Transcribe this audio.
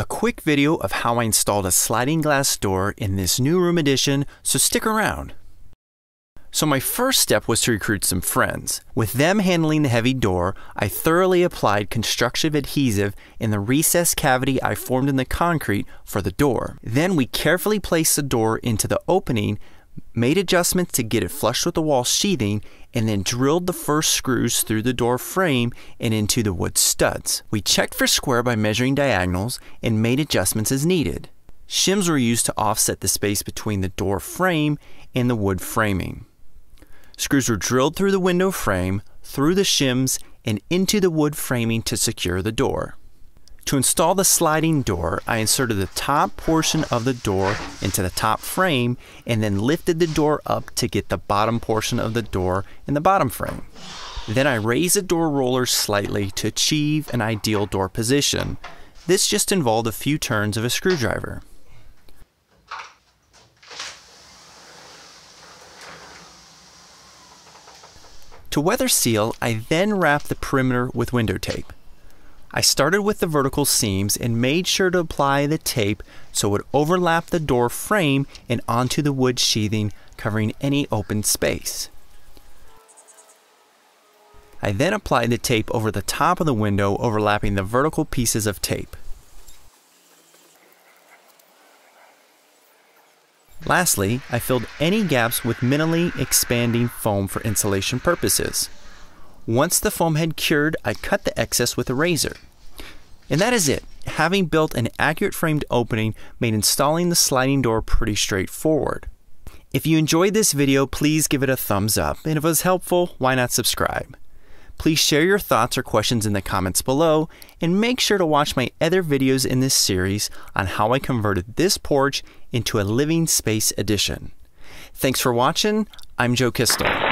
a quick video of how I installed a sliding glass door in this new room addition, so stick around. So my first step was to recruit some friends. With them handling the heavy door, I thoroughly applied construction adhesive in the recessed cavity I formed in the concrete for the door. Then we carefully placed the door into the opening, made adjustments to get it flush with the wall sheathing, and then drilled the first screws through the door frame and into the wood studs. We checked for square by measuring diagonals and made adjustments as needed. Shims were used to offset the space between the door frame and the wood framing. Screws were drilled through the window frame, through the shims, and into the wood framing to secure the door. To install the sliding door, I inserted the top portion of the door into the top frame and then lifted the door up to get the bottom portion of the door in the bottom frame. Then I raised the door roller slightly to achieve an ideal door position. This just involved a few turns of a screwdriver. To weather seal, I then wrapped the perimeter with window tape. I started with the vertical seams and made sure to apply the tape so it would overlap the door frame and onto the wood sheathing, covering any open space. I then applied the tape over the top of the window, overlapping the vertical pieces of tape. Lastly, I filled any gaps with minimally expanding foam for insulation purposes. Once the foam had cured, I cut the excess with a razor. And that is it. Having built an accurate framed opening made installing the sliding door pretty straightforward. If you enjoyed this video, please give it a thumbs up, and if it was helpful, why not subscribe? Please share your thoughts or questions in the comments below, and make sure to watch my other videos in this series on how I converted this porch into a living space addition. Thanks for watching. I'm Joe Kistel.